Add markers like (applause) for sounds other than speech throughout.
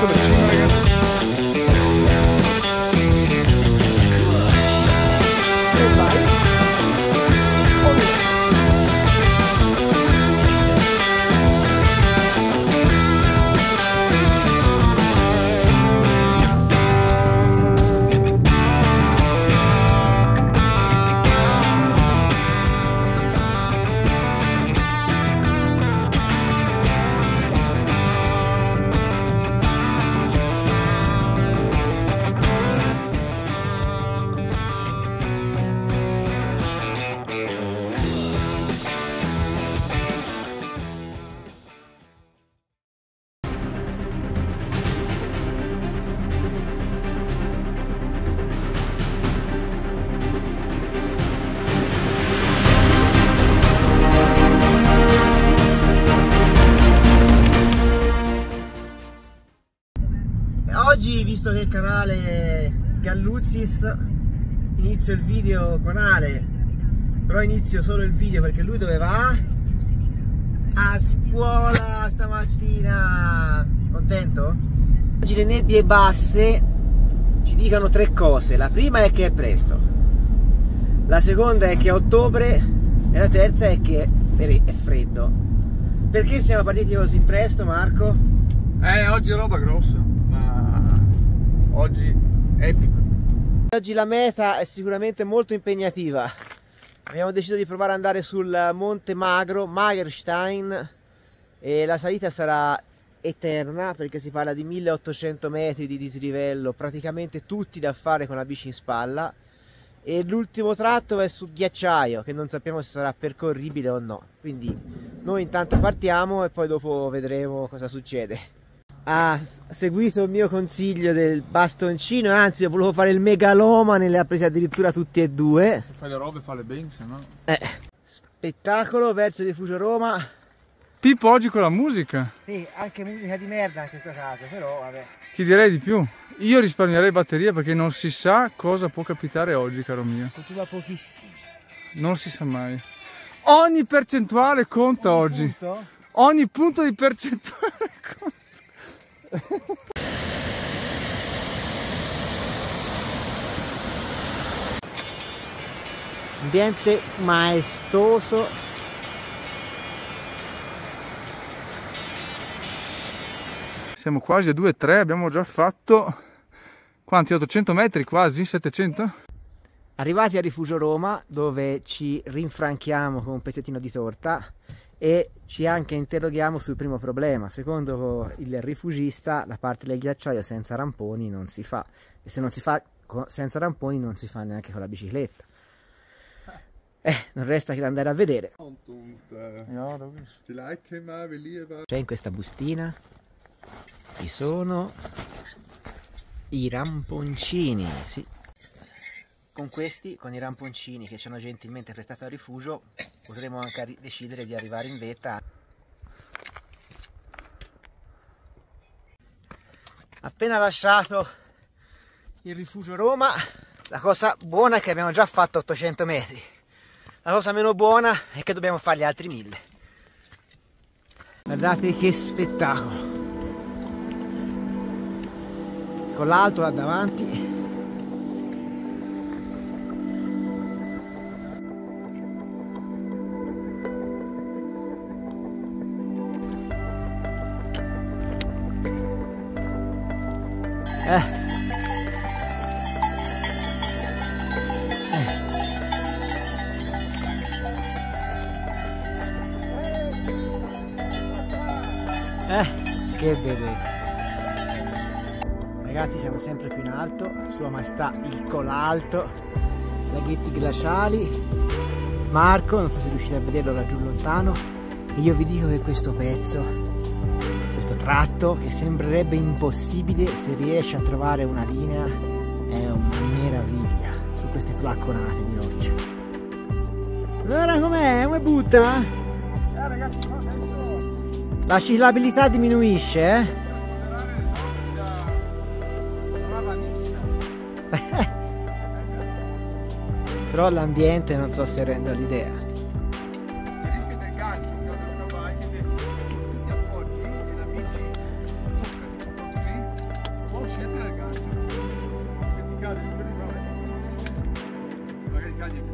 molto vicino Oggi, visto che il canale Galluzzis, inizio il video con Ale, però inizio solo il video perché lui dove va? A scuola stamattina! Contento? Oggi le nebbie basse ci dicono tre cose. La prima è che è presto, la seconda è che è ottobre e la terza è che è freddo. Perché siamo partiti così presto, Marco? Eh, oggi è roba grossa, oggi epico. Oggi la meta è sicuramente molto impegnativa. Abbiamo deciso di provare ad andare sul Monte Magro, Magerstein, e la salita sarà eterna perché si parla di 1800 metri di dislivello, praticamente tutti da fare con la bici in spalla. E l'ultimo tratto è su ghiacciaio, che non sappiamo se sarà percorribile o no. Quindi noi intanto partiamo e poi dopo vedremo cosa succede ha seguito il mio consiglio del bastoncino, anzi io volevo fare il megalomane, le ha prese addirittura tutti e due. Se fai le robe falle bene, se no. Eh, spettacolo verso Rifugio Roma. Pippo oggi con la musica. Sì, anche musica di merda in questo caso, però vabbè. Ti direi di più. Io risparmierei batteria perché non si sa cosa può capitare oggi, caro mio. Continua pochissimo. Non si sa mai. Ogni percentuale conta Ogni oggi. punto? Ogni punto di percentuale (laughs) conta. (laughs) Ambiente maestoso. Siamo quasi a 2-3, abbiamo già fatto quanti? 800 metri quasi? 700? Arrivati a Rifugio Roma, dove ci rinfranchiamo con un pezzettino di torta e ci anche interroghiamo sul primo problema. Secondo il rifugista, la parte del ghiacciaio senza ramponi non si fa, e se non si fa senza ramponi non si fa neanche con la bicicletta. Eh, non resta che andare a vedere. C'è in questa bustina ci sono i ramponcini, sì. Con questi, con i ramponcini che ci hanno gentilmente prestato al rifugio, potremo anche decidere di arrivare in vetta. Appena lasciato il rifugio Roma, la cosa buona è che abbiamo già fatto 800 metri. La cosa meno buona è che dobbiamo fare gli altri 1000. Guardate che spettacolo! Con l'alto là davanti. Che bellezza. Ragazzi siamo sempre più in alto, Sua Maestà il Colalto, laghetti glaciali, Marco, non so se riuscite a vederlo laggiù lontano, e io vi dico che questo pezzo, questo tratto, che sembrerebbe impossibile se riesce a trovare una linea, è una meraviglia su queste placconate di roccia. Allora com'è? Come butta? Eh ragazzi, la sillabilità diminuisce. Eh? (laughs) Però l'ambiente non so se renda l'idea.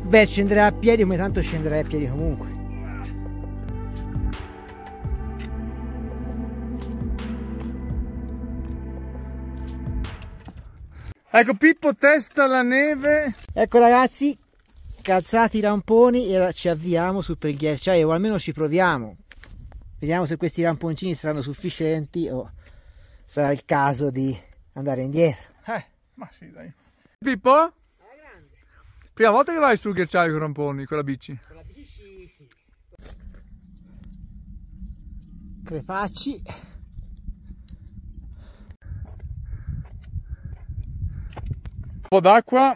Beh, scenderà a piedi, come tanto scenderai a piedi comunque. Ecco Pippo testa la neve. Ecco ragazzi, calzati i ramponi e ci avviamo su per il ghiacciaio o almeno ci proviamo. Vediamo se questi ramponcini saranno sufficienti o sarà il caso di andare indietro. Eh, ma sì dai. Pippo? Prima volta che vai sul ghiacciaio con ramponi, con la bici? Con la bici sì. Crepacci. Po' d'acqua.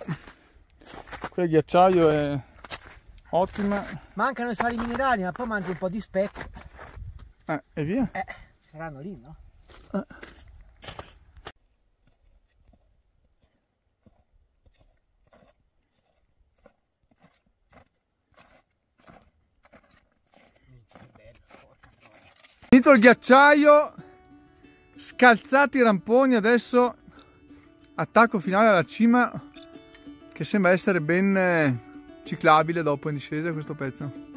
Quel ghiacciaio è ottima. Mancano i sali minerali, ma poi mangi un po' di specco. Eh, e via. Eh, saranno lì, no? Eh. Finito il ghiacciaio, scalzati i ramponi, adesso attacco finale alla cima che sembra essere ben eh, ciclabile dopo in discesa questo pezzo.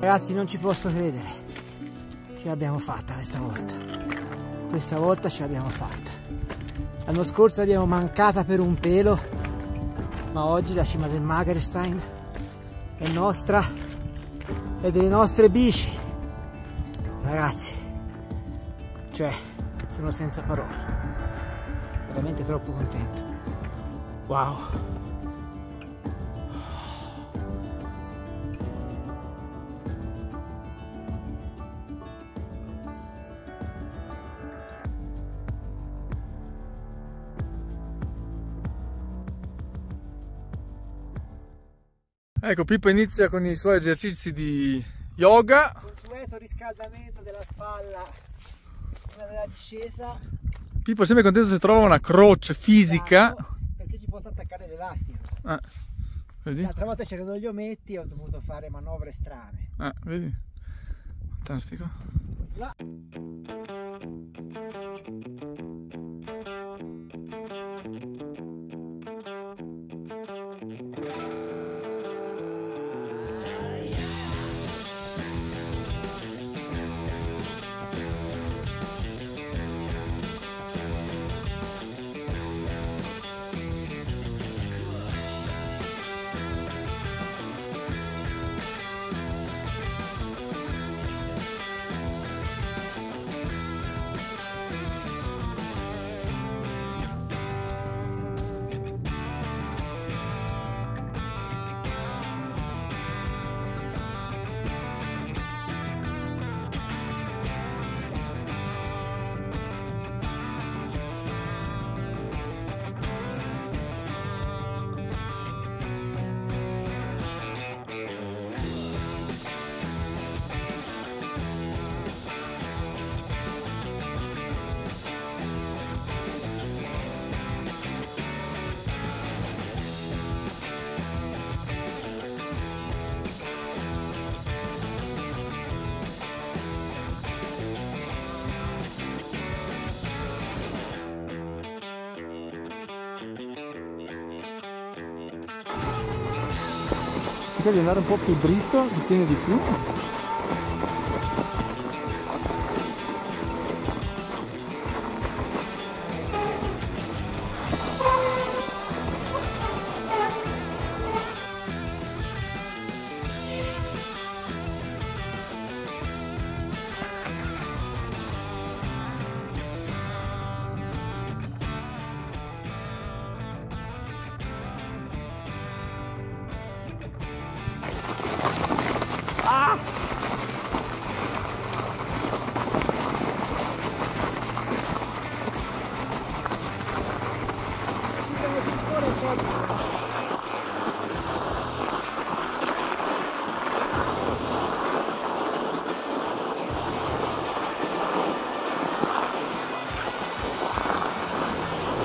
Ragazzi non ci posso credere, ce l'abbiamo fatta questa volta, questa volta ce l'abbiamo fatta. L'anno scorso l'abbiamo mancata per un pelo, ma oggi la cima del Magerstein è nostra e delle nostre bici. Ragazzi, cioè, sono senza parole, veramente troppo contento. Wow! Ecco, Pippo inizia con i suoi esercizi di yoga. Consueto riscaldamento della spalla prima della discesa. Pippo è sempre contento se trova una croce fisica. Esatto, perché ci posso attaccare l'elastico. Vedi? L'altra volta c'erano gli ometti e ho dovuto fare manovre strane. Eh, vedi? Fantastico. Là. Cerca di andare un po' più dritto, ti tiene di più.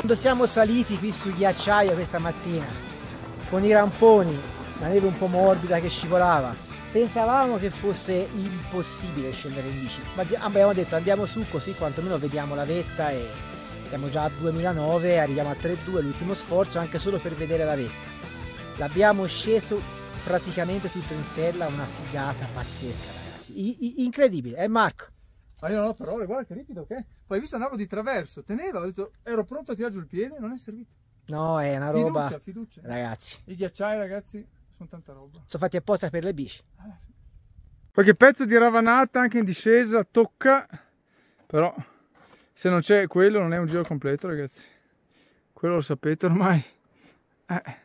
Quando siamo saliti qui sul ghiacciaio questa mattina, con i ramponi, la neve un po' morbida che scivolava, Pensavamo che fosse impossibile scendere in bici, ma abbiamo detto andiamo su così quantomeno vediamo la vetta e siamo già a 2009, arriviamo a 3.2, l'ultimo sforzo anche solo per vedere la vetta. L'abbiamo sceso praticamente tutto in sella, una figata pazzesca ragazzi, I- incredibile, eh Marco? Ma io non ho parole, guarda che ripido che è. Poi hai visto andavo di traverso, teneva, ho detto ero pronto a tirare giù il piede, non è servito. No, è una roba... Fiducia, fiducia. Ragazzi, I ghiacciai ragazzi sono tanta roba. sono fatti apposta per le bici. Qualche pezzo di ravanata anche in discesa, tocca, però se non c'è quello non è un giro completo ragazzi. Quello lo sapete ormai. Eh.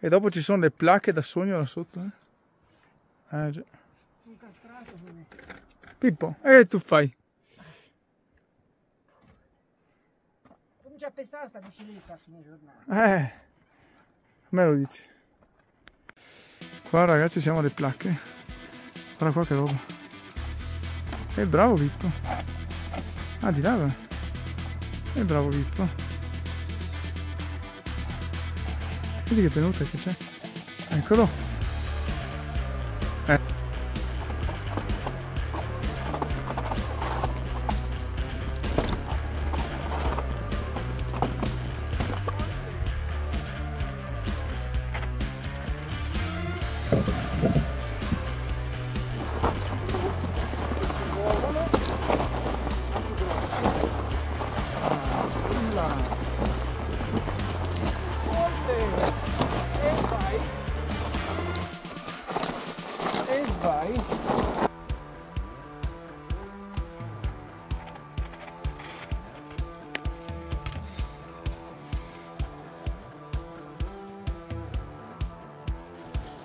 E dopo ci sono le placche da sogno là sotto. Eh, eh già. Pippo, e che tu fai? Comincia a pensare a sta bicicletta a fine giornata. Eh, me lo dici. Qua ragazzi siamo alle placche. Guarda qua che roba. E bravo Pippo. Ah, di là va. E bravo Pippo. Vedi che tenuta che c'è. Eccolo.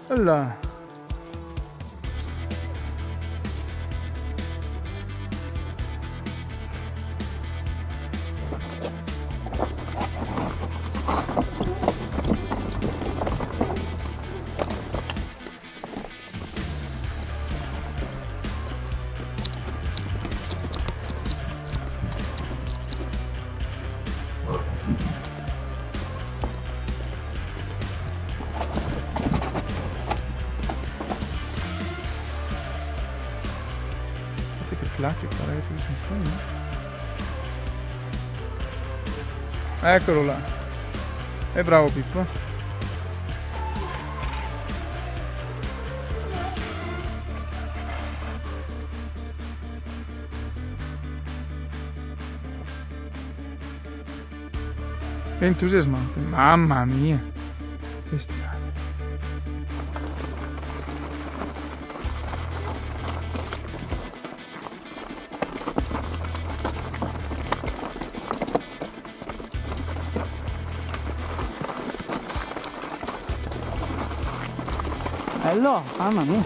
Là. Placche qua ragazzi sono fuori. Eccolo là. E bravo Pippo. Entusiasmante, mamma mia. Che Bello, mamma mia.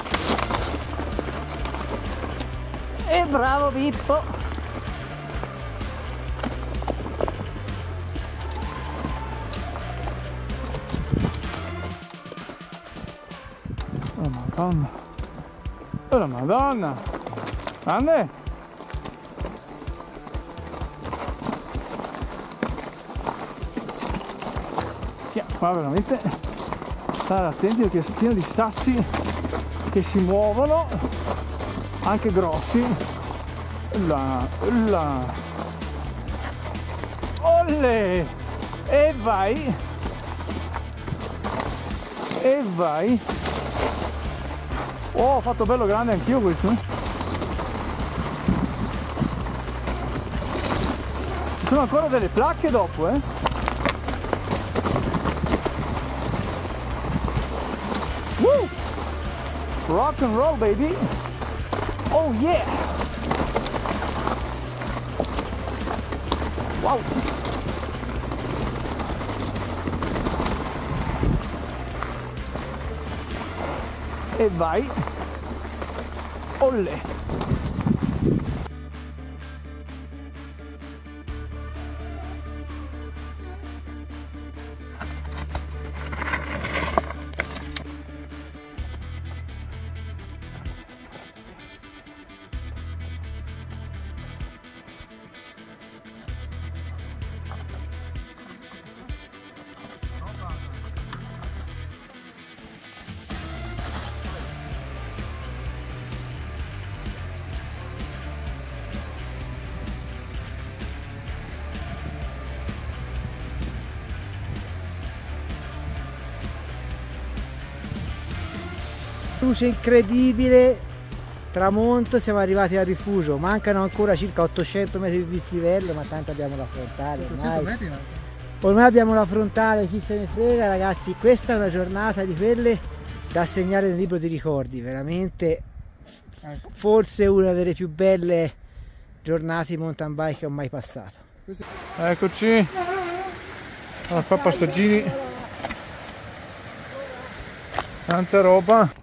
E bravo Pippo. Oh madonna. Oh madonna. Grande. Chia, Qua veramente stare attenti perché è pieno di sassi che si muovono, anche grossi. Là, là. Olle! E vai! E vai! Oh, ho fatto bello grande anch'io questo. Ci sono ancora delle placche dopo, eh? Rock and roll, baby! Oh yeah! Wow! E vai! Olle! Luce incredibile, tramonto, siamo arrivati al rifugio, mancano ancora circa 800 metri di dislivello, ma tanto abbiamo la frontale. Ormai, metri? ormai abbiamo la frontale, chi se ne frega ragazzi, questa è una giornata di quelle da segnare nel libro di ricordi, veramente forse una delle più belle giornate di mountain bike che ho mai passato. Eccoci. Allora, qua passaggini. Tanta roba.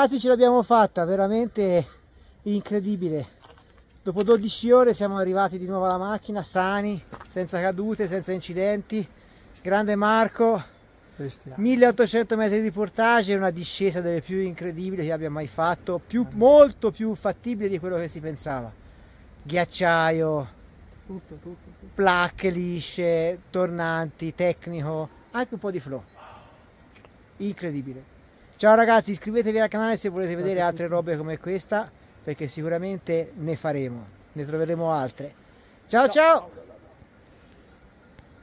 Ragazzi ce l'abbiamo fatta, veramente incredibile. Dopo 12 ore siamo arrivati di nuovo alla macchina, sani, senza cadute, senza incidenti. Grande Marco, 1800 metri di portage, una discesa delle più incredibili che abbia mai fatto, più, molto più fattibile di quello che si pensava. Ghiacciaio, Tutto, tutto, tutto. placche lisce, tornanti, tecnico, anche un po' di flow. Incredibile. Ciao ragazzi, iscrivetevi al canale se volete vedere altre robe come questa, perché sicuramente ne faremo, ne troveremo altre. ciao. ciao.